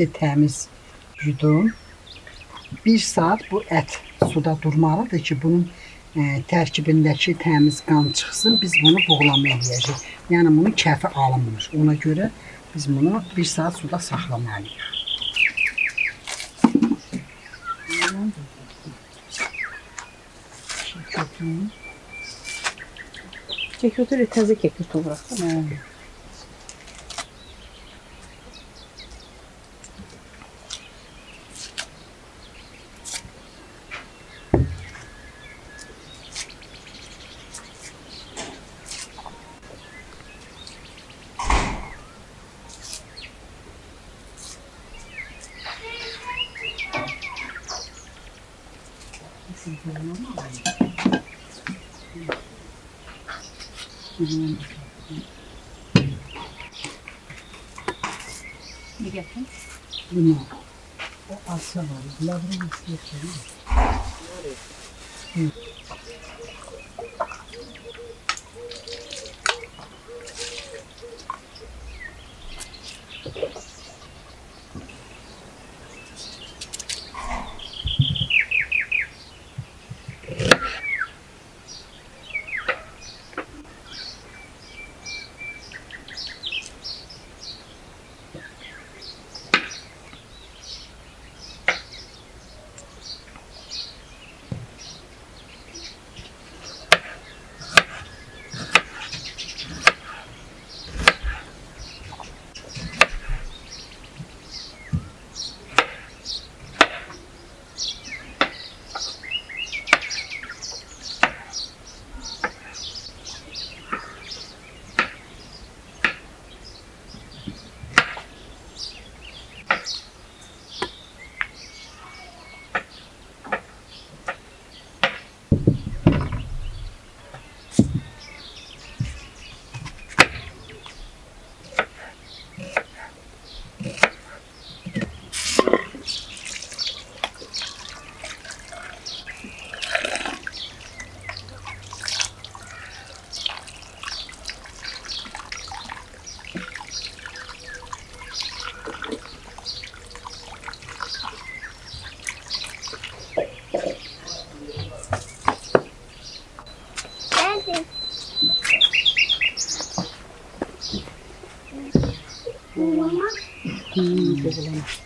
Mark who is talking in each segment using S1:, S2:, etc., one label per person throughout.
S1: Əti təmiz yudum. Bir saat bu ət suda durmalıdır ki, bunun e, tərkibindəki təmiz qan çıxsın. Biz bunu buğlama eləyəcəyik. Yəni bunun kəfi alınmır. Ona görə biz bunu bir saat suda saxlamalıyıq.
S2: Kekot öyle taze kekot olarak.
S1: Hə. desde.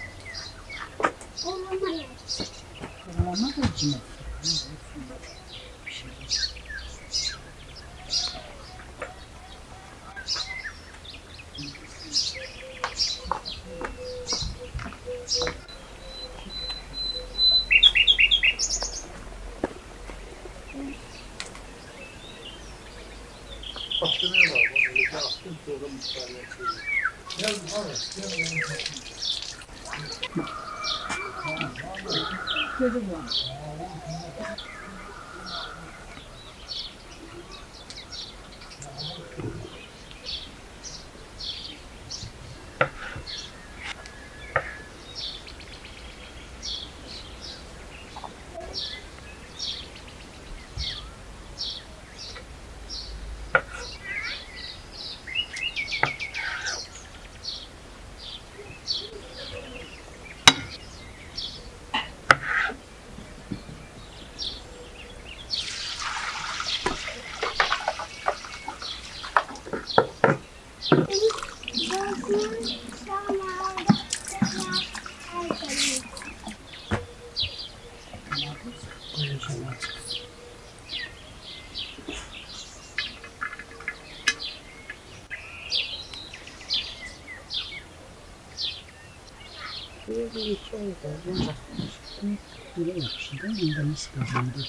S1: everyone. Bir, bir, iki ayda ben bakmıştım. Böyle yapıştı. Onda nasıl kazandı?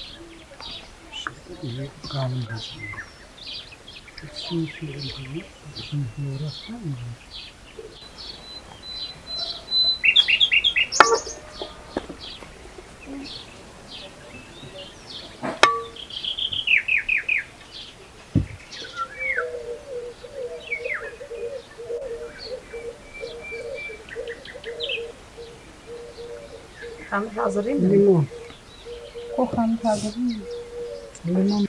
S1: Şimdi böyle kalın kazandı. Şimdi şöyle yapalım. Şimdi uğraşlar mı?
S2: Hamur hazırlayayım mı?
S1: Limon.
S2: Hamur hazırlayayım mı?
S1: Limon.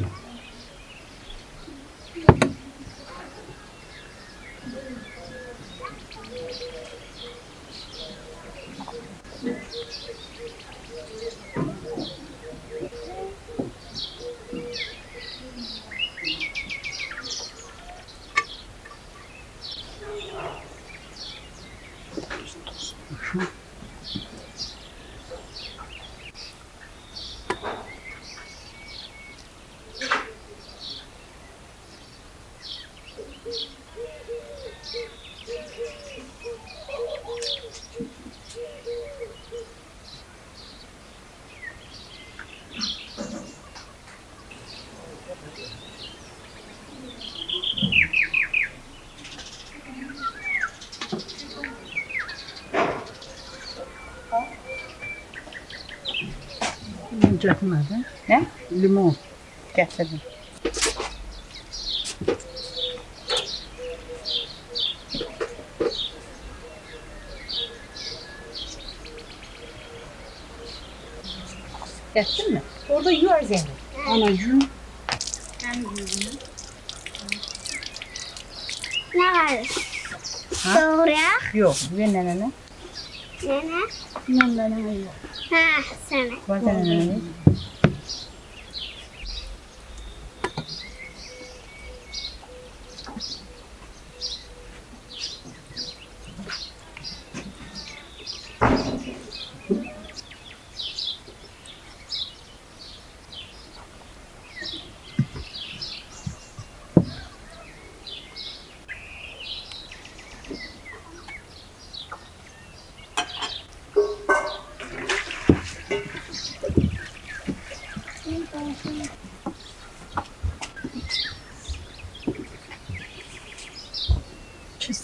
S1: Çekmedi.
S2: Ne?
S1: Limon.
S2: Getirdim. Getirdin mi? Orada yuvar Zeynep.
S1: Anacığım
S3: Ne var? Doğru.
S2: Yok. Ver nenene.
S3: Nene.
S2: Non nenene yok.
S3: Ha sana.
S2: Var da nenene.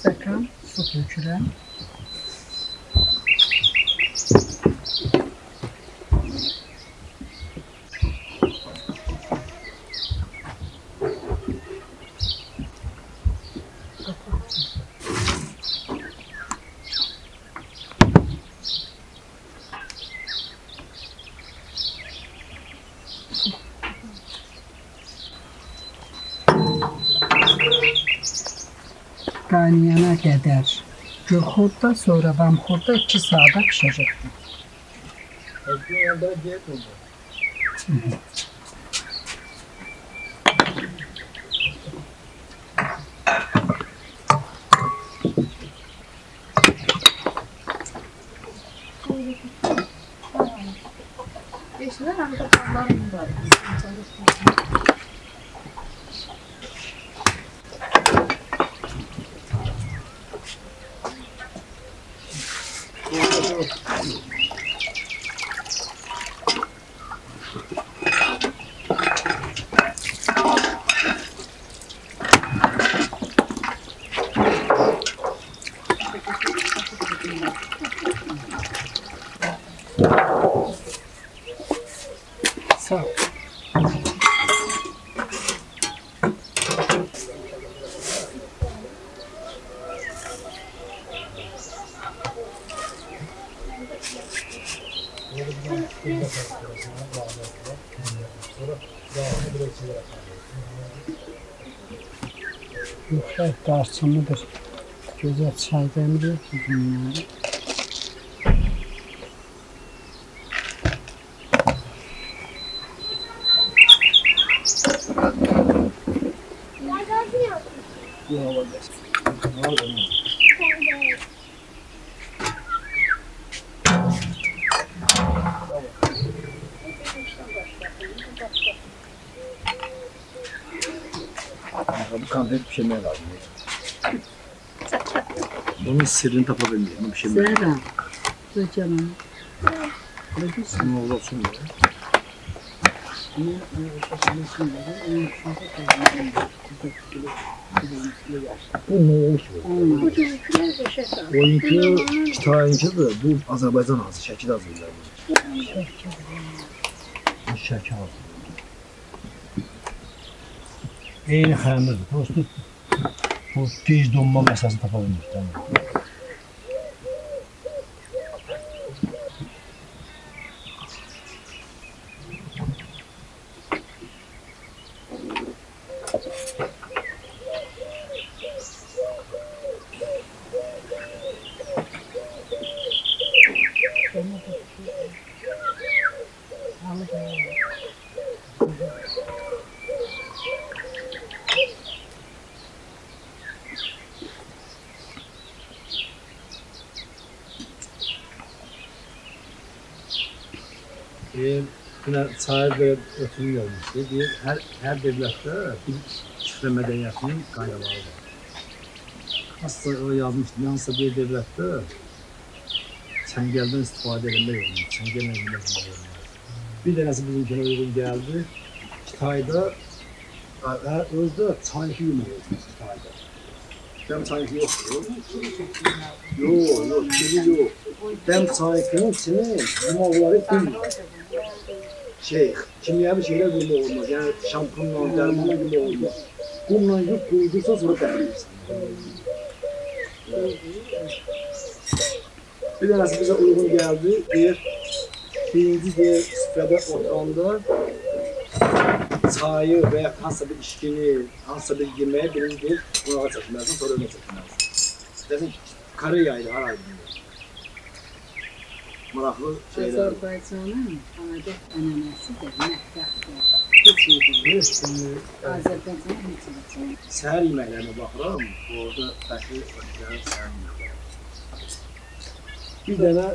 S1: mutlaka su dökülen iki stakan su dökürəm. Qaynayana qədər gülxurda, sonra vamxurda 2 saata pişəcək.
S2: Eşinden
S1: Sağ ol. Yuxarı darçınlıdır. Gözəl çay dünyaya.
S3: Ne
S4: pişirmeye lazım. Bunun sırrını tapabilmiyor. Bunu pişirmeye
S1: Zehra. Dur canım.
S4: Ne olur olsun ya. Bu ne olmuş bu? Oyuncu, de bu Azerbaycan ağzı, şəkil hazırlar. Bu şəkil hazır. Eyni xəmirdir. Prosto bu tez donma məsələsini tapa bilmir. Ötürü yazmıştı. Deyir, her, her devlette bir şifre medeniyetinin kaynağı var. Aslında o yazmıştı. Yansısa bir devlette çengelden istifade edilmek olmuş. Çengel edilmek olmuş. Bir tanesi bizimkine uygun geldi. Kitayda özde çaylıkı yemeği Kitayda. Dem çaylıkı yok. Yok, yok, yok. Dem çaylıkının içine yumaları koymuyor. Şey, kimyevi şeyler bulma olmaz. Yani şampunla, dermanla gibi olmaz. Kumla yük koyduysa sonra kaybedersin. Bir tanesi bize uygun geldi. Bir, birinci bir süfrede oturanda çayı veya hansısa bir içkini, hansısa bir yemeği birinci bunağa çekmezsin, sonra öne çekmezsin. Dedim, karı yaydı, har aydı. maraqlı şeylər.
S1: Azərbaycanın adət ənənəsidir, mətbəxdir. Heç
S4: yedilir, şimdi
S1: e, Azərbaycanın heç yedilir.
S4: Səhər yeməklərinə baxıram, orada fərqli ölkələrin səhər yeməkləri. Bir dənə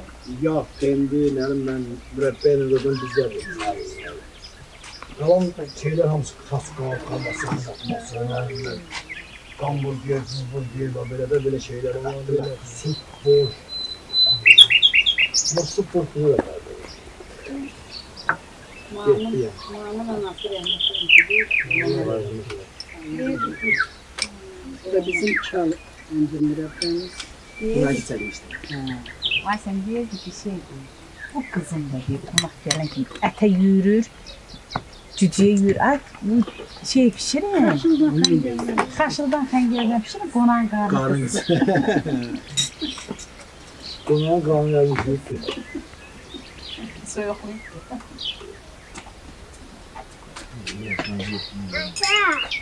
S4: yağ, pendi, nərim mən mürəbbə edirdim bizdə verir. Qalan şeylər hamısı xafqa, qalması, qatması, qambur deyir, cızbur deyir, belə də belə şeylər. Süt, boş, Nasıl efendim? Getdi ya.
S1: Bu da bizim çal öncə mürəbbəmiz.
S4: Buna gidəcək işte.
S1: Hə.
S2: Ay sen deyirdi ki şey deyir. Bu kızım da bir konak gelen kimi ete yürür. Cücüye yürür. Ay bu şey pişirin. Kaşıldan xəngəldən pişirin. Qonağın qarnı.
S4: Qarın. Qonağın qarnı yazmışdı.
S2: Soyuqlayıb.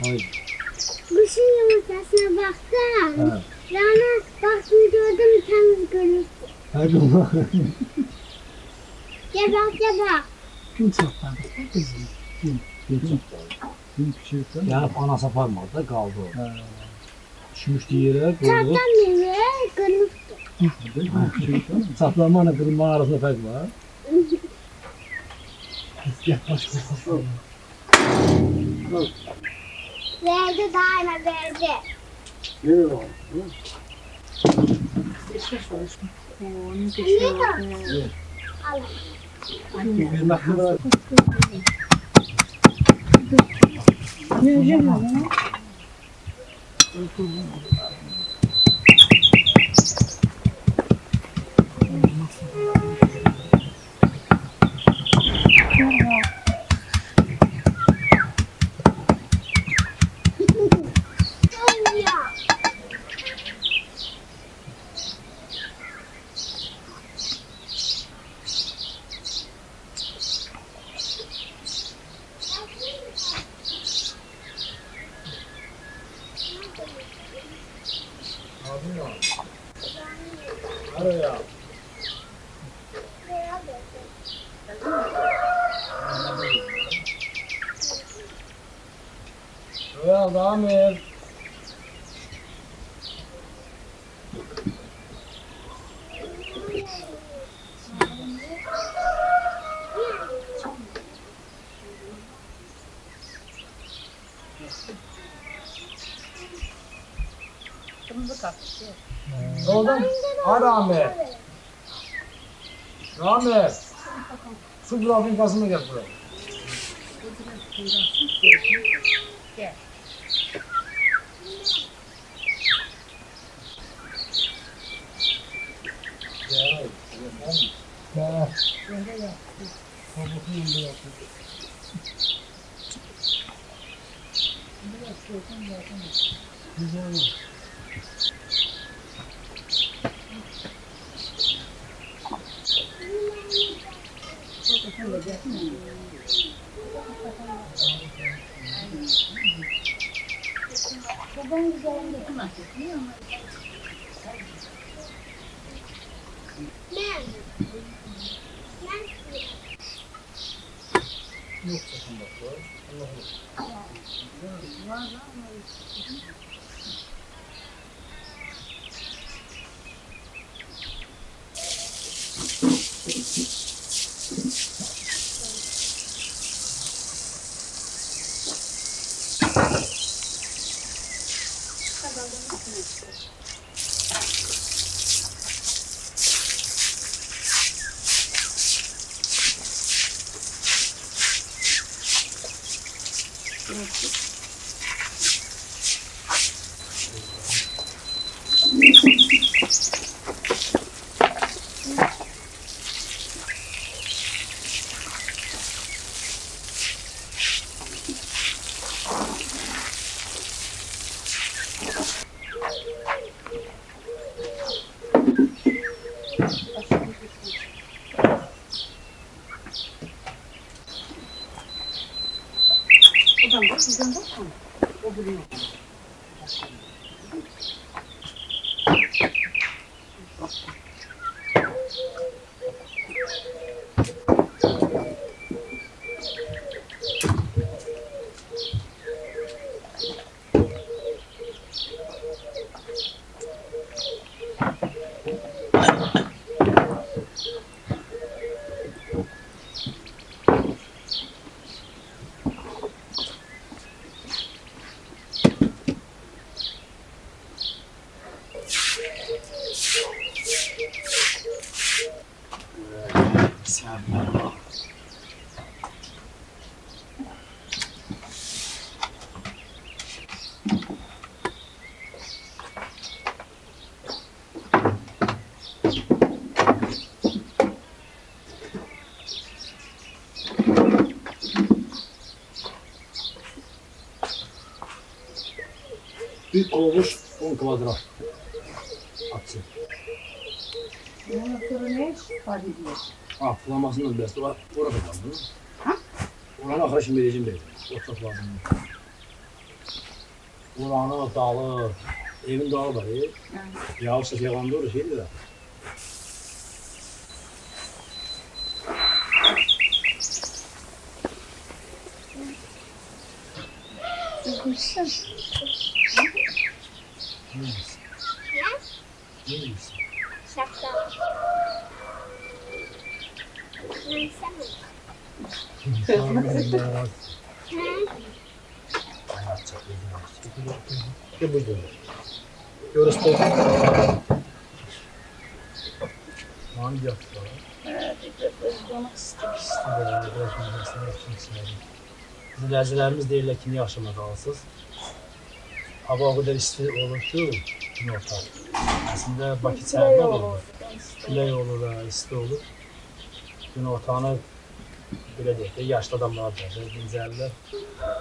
S4: Hayır.
S3: Kuşun yumurtasına baksana.
S4: Ha.
S3: Rana baktım gördüm temiz görüntü.
S4: Her zaman.
S3: Gel bak gel bak.
S1: Gün çoxdandır da qızım.
S4: Gün pişirsən? Yəni anası aparmadı da qaldı o. Hə. Düşmüşdü yerə, qoydu.
S3: Çattan beri görüntü.
S4: Saxlanma ilə qırılma arasında fərq var. Gel başka saxlanma.
S3: Verdi daima verdi.
S4: Nereye var? Bir bakımda
S3: 哪
S4: 里呀？我要买。我要买。Ha Rahmet. Rahmet. Su grafin kasımı gel buraya. Gel. Kabukun yanında yapıyor. Güzel.
S3: Ben. Ben.
S4: Yok sakın bak. var. Allah'ım. Bir olmuş 10 kvadrat. Atsı. Ah, flamasının da beste var. Orada kaldı.
S2: Ha?
S4: Oranı ahıra şimdi vereceğim dedim. O çok lazım. Oranı dağı, evin dağı var. E. Yağışsa yalan doğru şeydi de.
S3: Neyse mi?
S4: Bismillah.
S3: Hı?
S4: Gel buyurun. Görüş bu. Hangi yaptı? Izləyicilərimiz deyirlər ki, niyə axşama qalırsınız? Hava o qədər isti olur ki, günorta. Əslində Bakı çayında olur. Külək olur, hə, isti olur. Günortanı belə deyək də, yaşlı adamlar da dincəlirlər.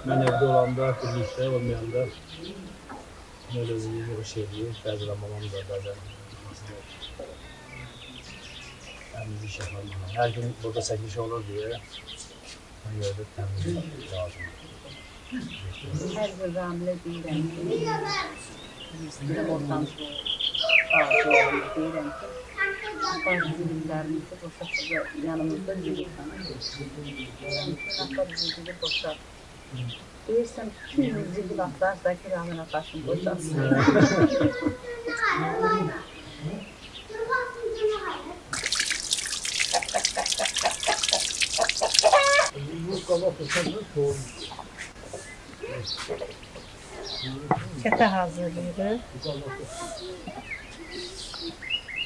S4: Mən evdə olanda, birlikdə olmayanda özünü bir şey değil. Bəzi mamam da bəzən təmiz iş yaparım. Hər gün burada çəkiliş olur deyə ona görə də təmiz lazım.
S2: Hər bir ramilə deyirəm ki, ortam ağacı olanda deyirəm ki, bazı zibillərimizi boşa yanımızda zibil Hatta zibili boşa. Deyirsən, kim zibil atarsa ki, ramına başım boşalsın.
S4: Bu kadar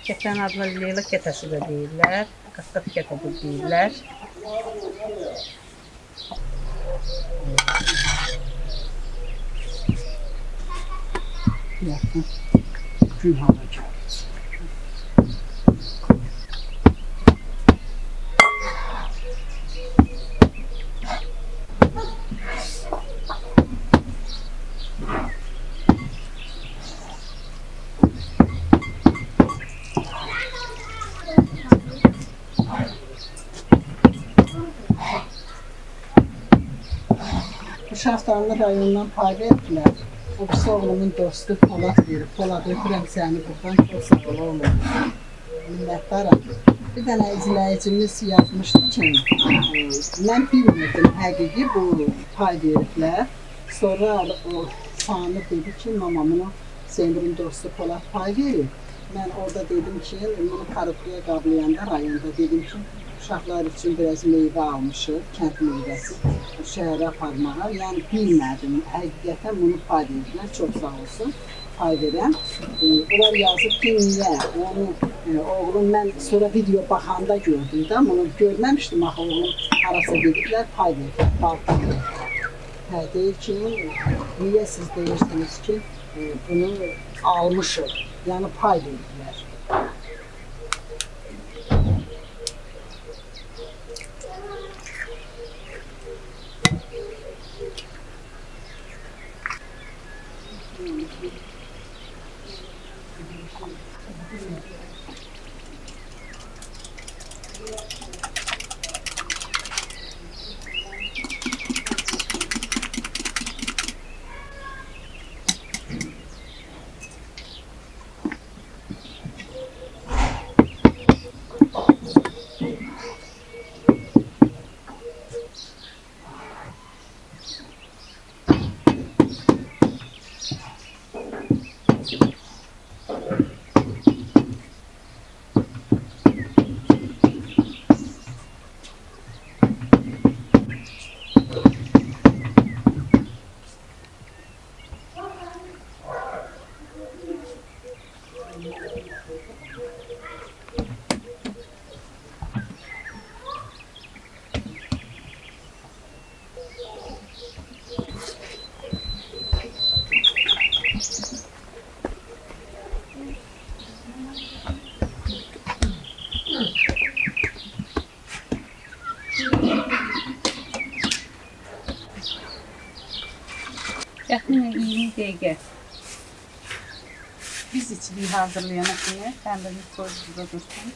S2: Kətənin adını Leyla kətəsi də deyirlər. Qatqat kətə də deyirlər.
S1: Yaxın. Gün hava gəlir. Bu Şaftarlı rayonundan pay verdilər. O birisi oğlumun dostu Polad verir. Polad öpürəm səni buradan çox sağ ol oğlum. Minnətdaram. Bir dənə izləyicimiz yazmışdı ki, mən bilmirdim həqiqi bu pay veriblər. Sonra o Sami dedi ki, mamamın Seymurun dostu Polad pay verir. Mən orada dedim ki, bunu karıqlıya qablayanda rayonda dedim ki, uşaqlar üçün biraz meyvə almışıq, kənd meyvəsi şəhərə aparmağa. Yəni bilmədim. Həqiqətən bunu pay verdilər. Çox sağ olsun. Pay verən. Onlar yazıb ki, niyə? Onu e, oğlum mən sonra video baxanda gördüm də, bunu görməmişdim axı oğlum harasa gediblər pay verdilər. Baltan. Hə, deyir ki, niyə siz deyirsiniz ki, e, bunu almışıq. Yəni pay verdilər.
S2: hazırlayana
S4: kadar kendiniz koydurabilirsiniz.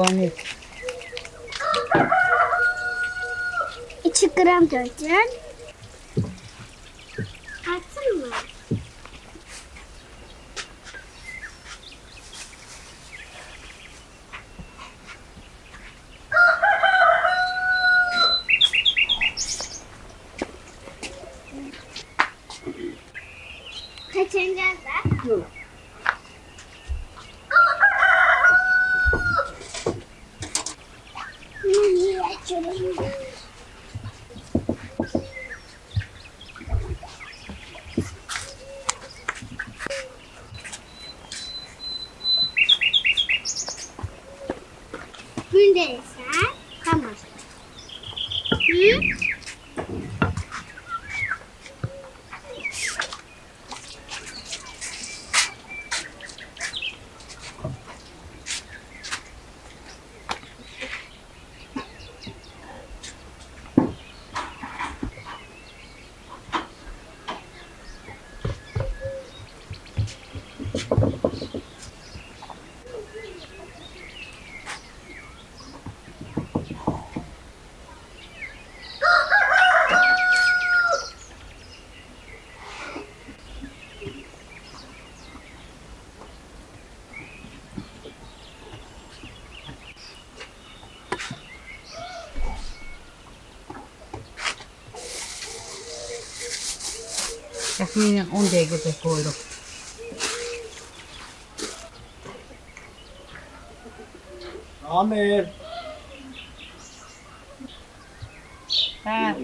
S3: Vanil. İç çıkıram dökeceksin.
S4: Minä
S3: on teikete koiru. Amen. Tää.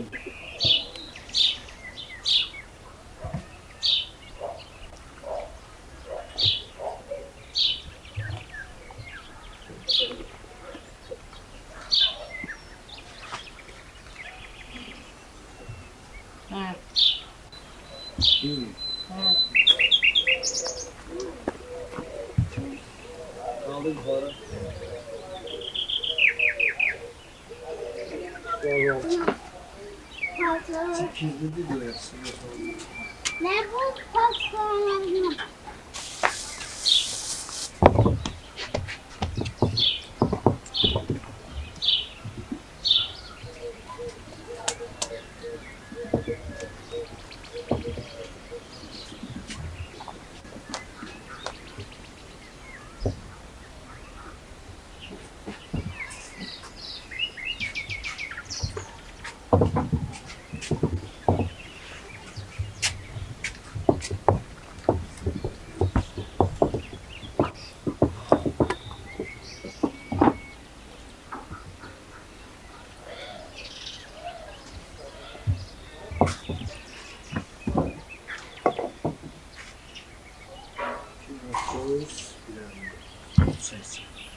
S3: goals and success.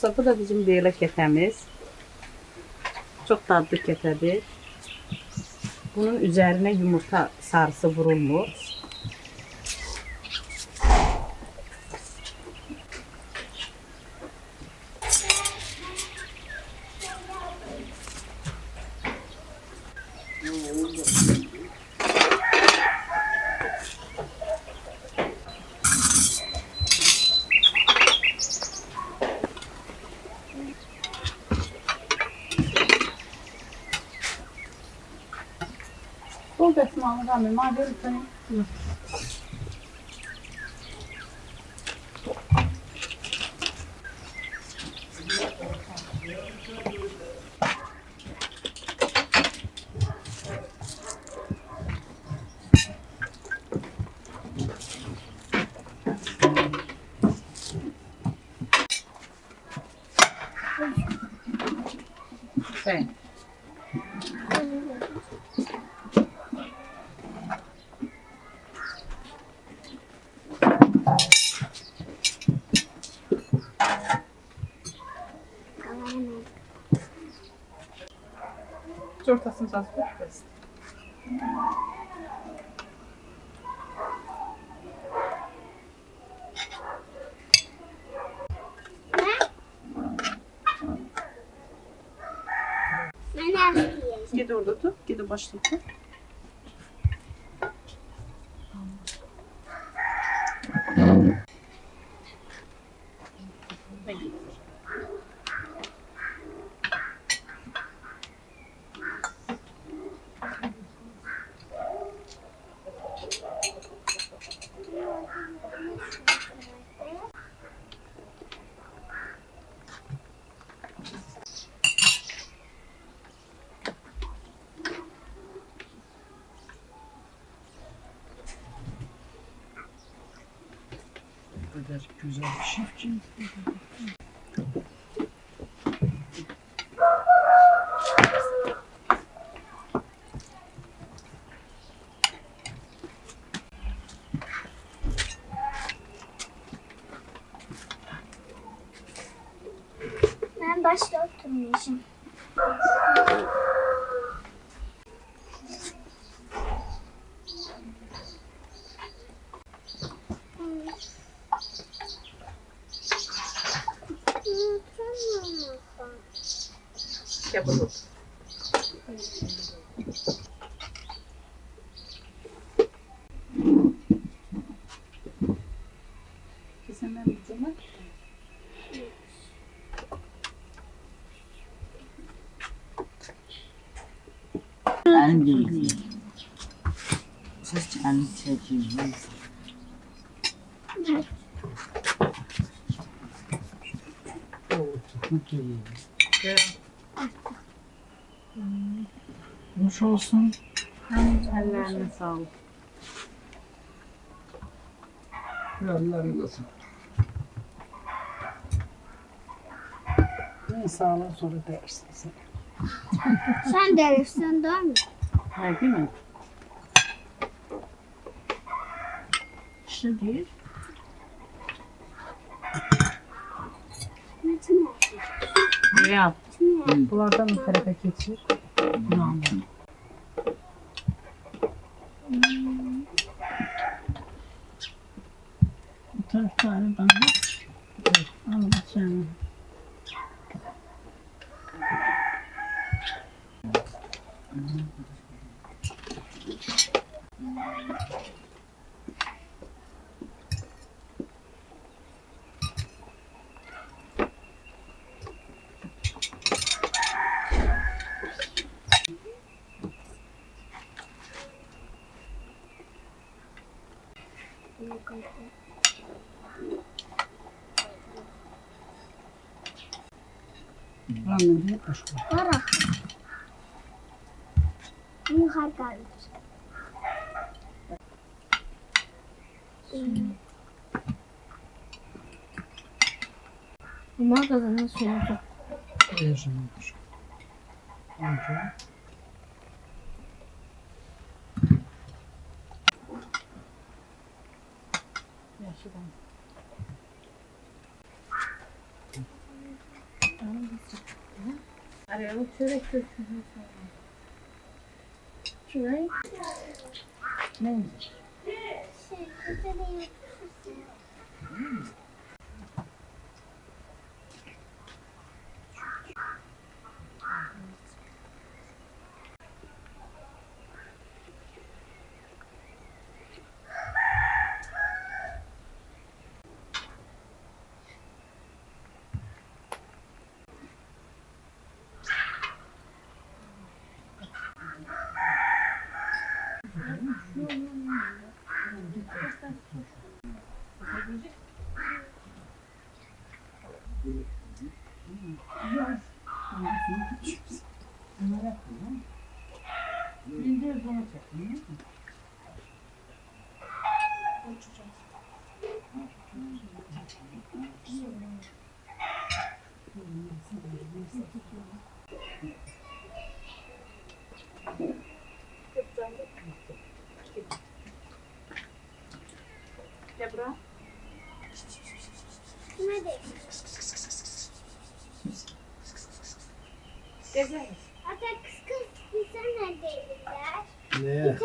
S2: Dostlar bu da bizim belə kətəmiz. Çox dadlı kətədir. Bunun üzərinə yumurta sarısı vurulmur. 我们妈真
S3: 疼。
S2: Ortasını saz bəs.
S3: Ben nasıl yiyeceğim?
S2: Ged orada
S5: questions. que é.
S1: Hoş olsun.
S2: Ellerine sağlık.
S4: Ellerinize sağlık.
S1: Ne sağlığı sonra dersin sen.
S3: Sen dersin değil mi?
S2: Ha, değil mi?
S1: İşte değil.
S3: Metin
S2: Ya.
S3: Metin
S2: Bunlardan bir tarafa geçir.
S5: Dört tane bana. Allah canım.
S1: Ranın diye başka.
S3: Ara. Yuhar não Bu
S1: mağazada nasıl oldu?
S2: Yazılmış. Oldu. Bu çörek Gezer.
S3: Hatta kız kız insan neredeydiler?
S4: Ne?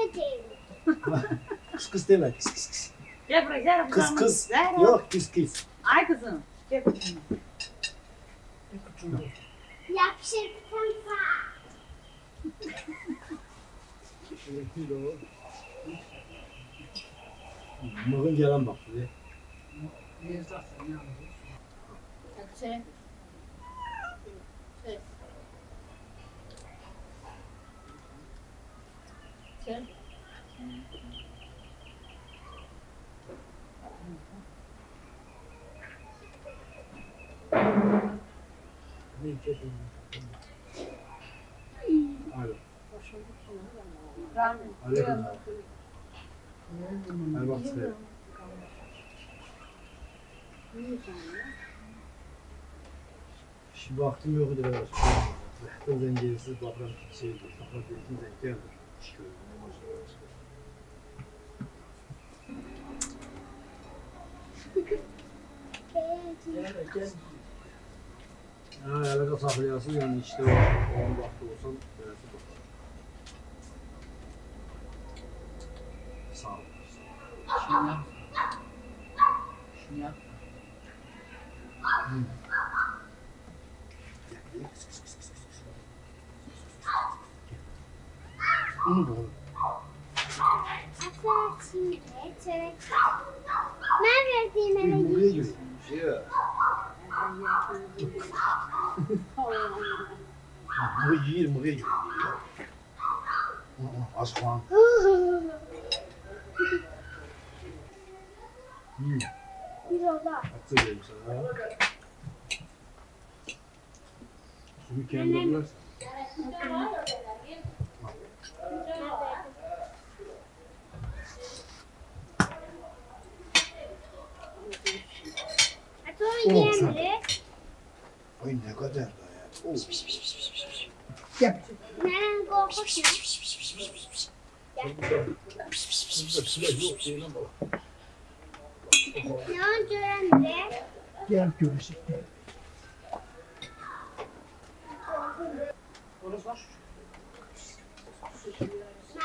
S4: Kıs kıs deme. Kıs kıs kıs.
S2: Gel buraya gel.
S4: Kıs.
S2: Gel.
S4: Yok kıs kıs.
S2: Ay kızım. Gel kızım.
S3: Yapışır kanka.
S4: Mığın gelen bak. buraya.
S1: Ne alır?
S2: Şey. Şey. Şey. Rahmi.
S4: Aleyküm selam. Hadi bak size. Şimdi vaktim yok idi. Rəhbər zəng edirsiz, baxıram ki, şeydir. Baxıram ki, Ha, əlaqə saxlayasın, yəni işdə var. Olan vaxtı olsan, beləsi baxar. Sağ ol.
S5: Yap. Şunu yap.
S4: Onu da
S3: Ata şimdi çörek. Ben verdiğim eve
S4: Buraya
S3: git.
S4: gir. Ya. Ha, Bu yiyir, buraya gir. Aa, Az falan. Hmm,
S3: Bir oda.
S4: atı vereyim sana. Suyu sen-
S3: yemedi.
S4: Ay ne kadar da ya. Oh.
S1: Gel.
S3: Neren korkutma.
S4: Burada silah yok değil ama.
S3: Ne oldu öğrendi?
S1: Gel görüşürüz.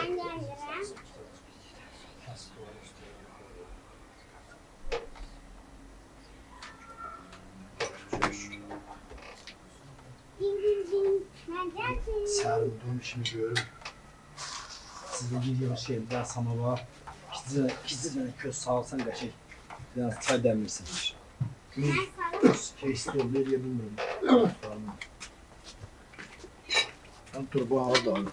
S3: Ben geldim.
S4: Sarıldım şimdi görüm. Size geliyor şey. İkisi de, ikisi de köz sağsan kaçay. Biraz çay demlisin.
S3: Ben sana
S4: Kesti ol nereye bilmiyorum. Ben turbo aldı aldım.